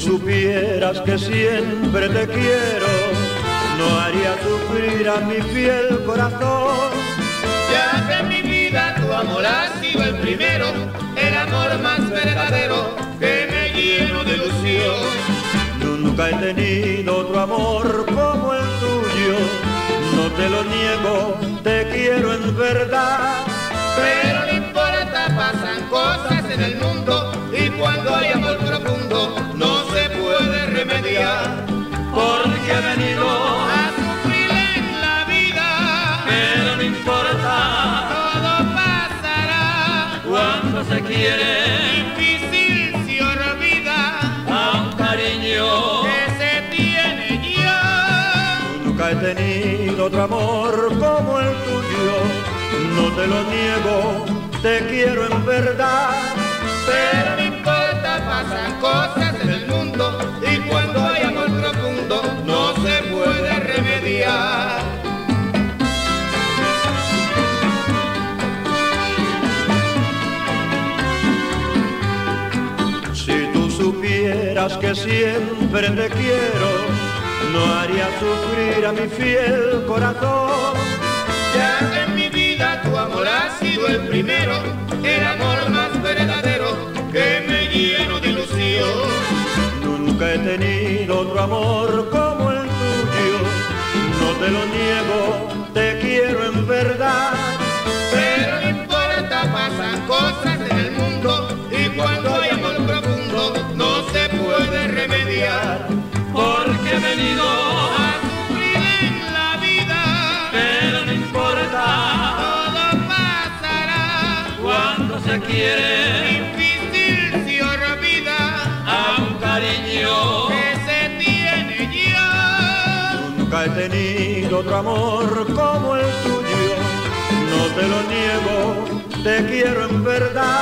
supieras que siempre te quiero, no haría sufrir a mi fiel corazón. Ya que en mi vida tu amor ha sido el primero, el amor más verdadero que me lleno de ilusión. Nunca he tenido otro amor como el tuyo, no te lo niego, te quiero en verdad. Pero no importa, pasan cosas en el mundo cuando se quiere Difícil se olvida a un cariño. que se tiene ya. Nunca he tenido otro amor como el tuyo, no te lo niego, te quiero en verdad. Supieras que siempre te quiero, no haría sufrir a mi fiel corazón. Ya que en mi vida tu amor ha sido el primero, el amor más verdadero que me lleno de ilusión. Nunca he tenido otro amor como el tuyo, no te lo niego, se quiere Difícil se olvida a un cariño. que se tiene ya. Nunca he tenido otro amor como el tuyo, no te lo niego, te quiero en verdad.